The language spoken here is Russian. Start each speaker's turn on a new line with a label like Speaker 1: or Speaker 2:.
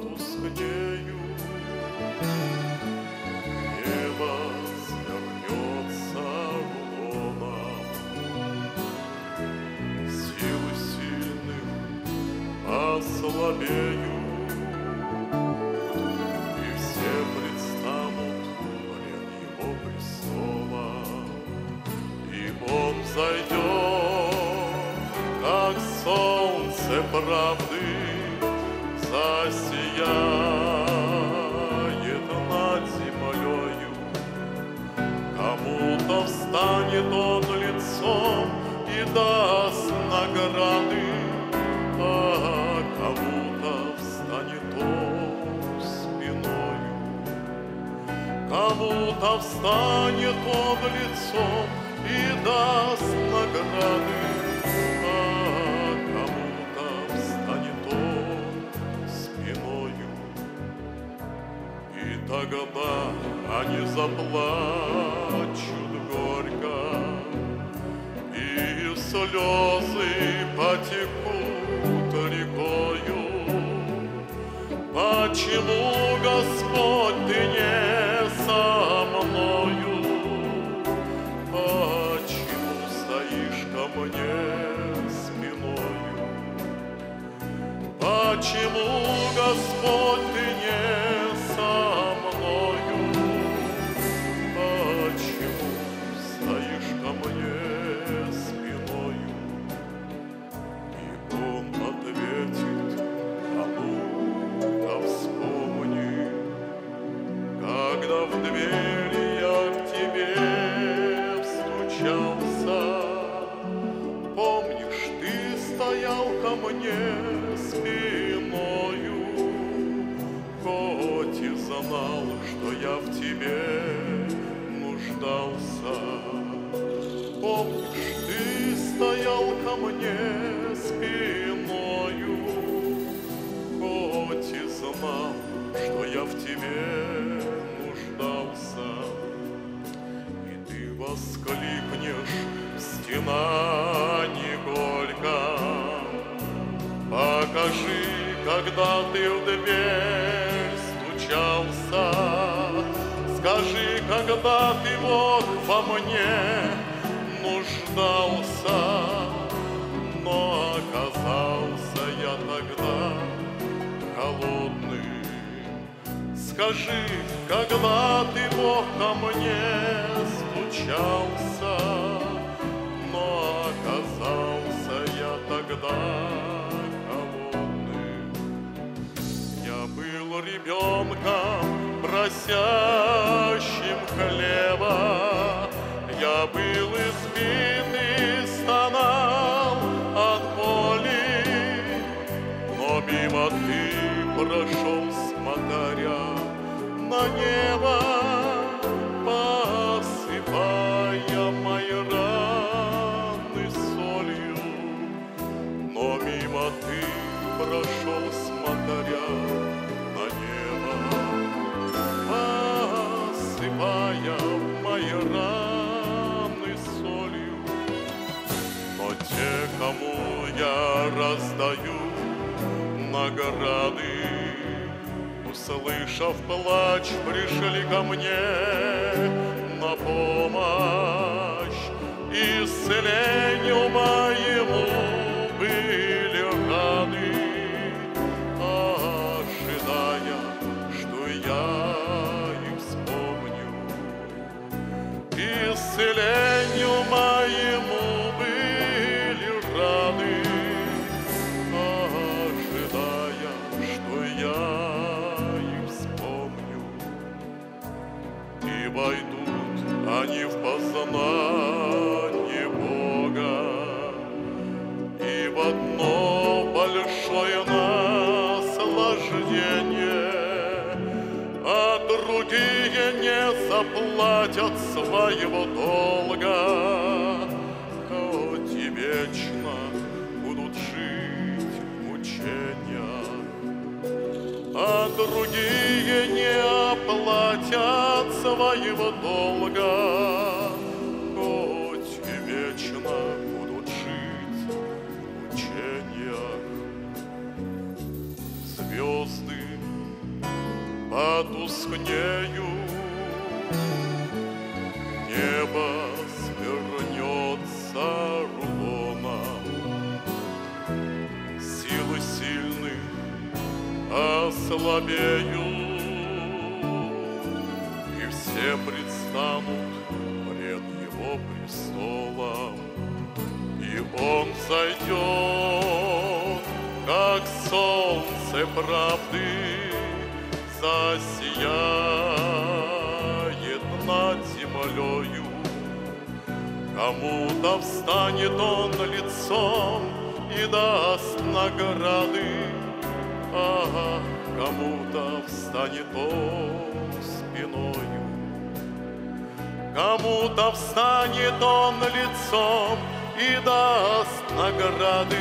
Speaker 1: потускнею. Небо свернется луном, Силы сильных ослабею. И все предстанут пред его престолом, И он зайдет, как солнце правды. Засияет над землею, Кому-то встанет Он лицом и даст награды, а кому-то встанет Он спиною. Кому-то встанет Он лицом и даст награды, И тогда они заплачут горько, и слезы потекут рекою. Почему, Господь, ты не со мною? Почему стоишь ко мне спиною? Почему, Господь, ты не стоял ко мне спиною, Хоть и знал, что я в тебе нуждался. И ты воскликнешь, стена не горько. Покажи, когда ты в дверь стучался. Скажи, когда ты, Бог, во мне нуждался. Но оказался я тогда холодным. Скажи, когда ты, Бог, ко мне стучался, но оказался я тогда холодным. Я был ребенком, просящим я был избит раздаю награды, Услышав плач, пришли ко мне на помощь. Исцелению моему войдут они в познание Бога, и в одно большое наслаждение, а другие не заплатят своего долга, хоть и вечно будут жить в мучениях а другие не оплатят своего долга, хоть вечно будут жить в мучениях. Звезды потускнеют, небо свернется рулоном, силы сильных ослабеют, предстанут пред Его престолом, И Он зайдет, как солнце правды, Засияет над землею. Кому-то встанет он лицом и даст награды, а кому-то встанет он спиною. Кому-то встанет он лицом и даст награды,